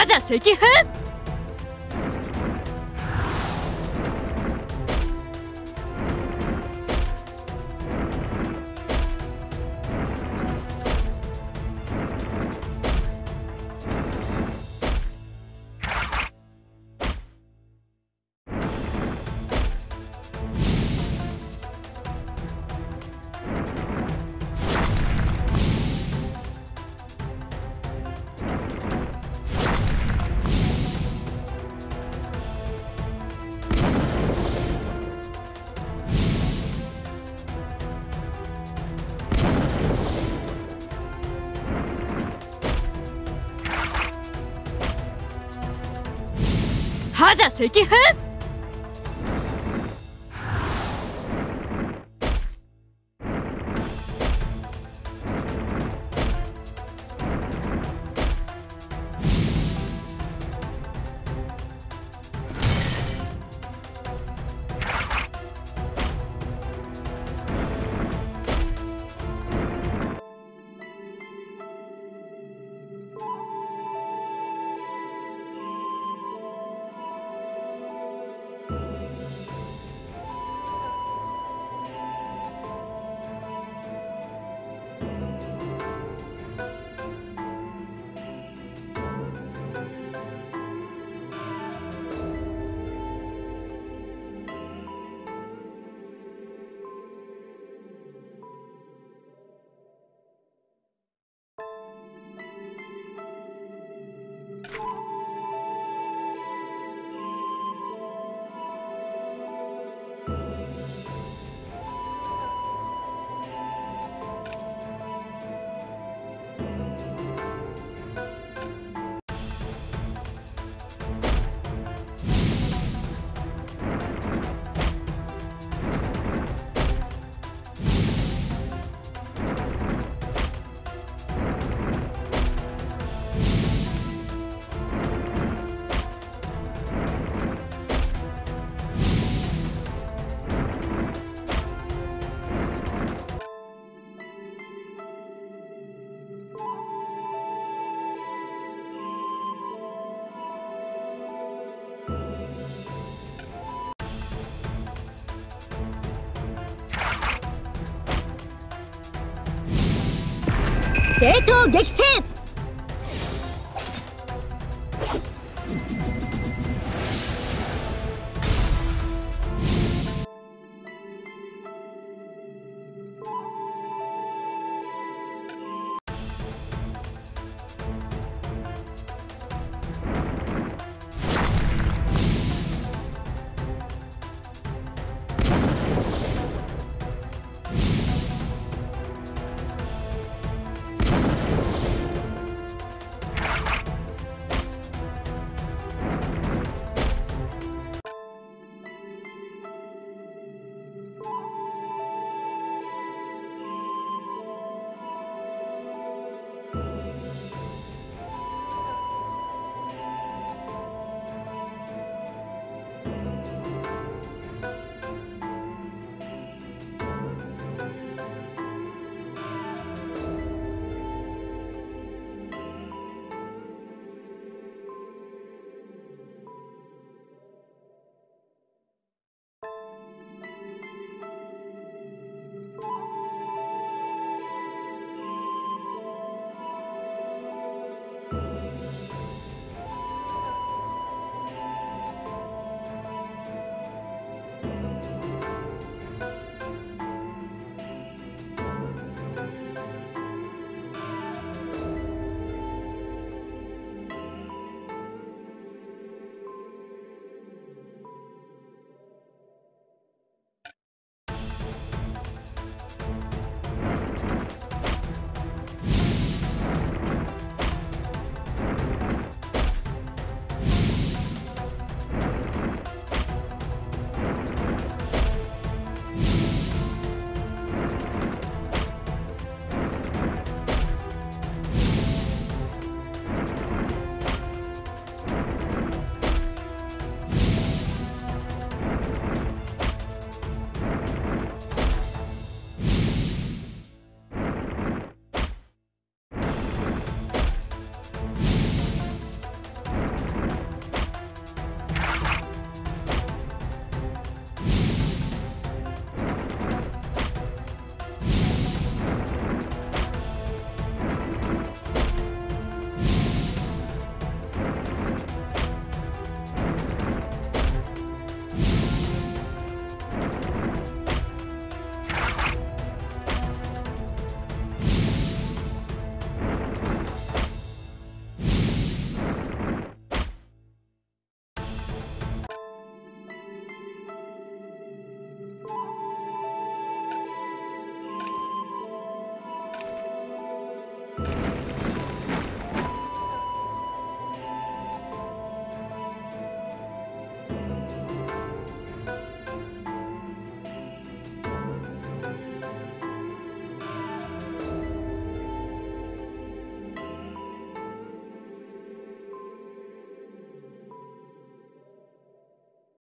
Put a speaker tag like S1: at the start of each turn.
S1: 魔者赤風魔者赤風
S2: 正当激戦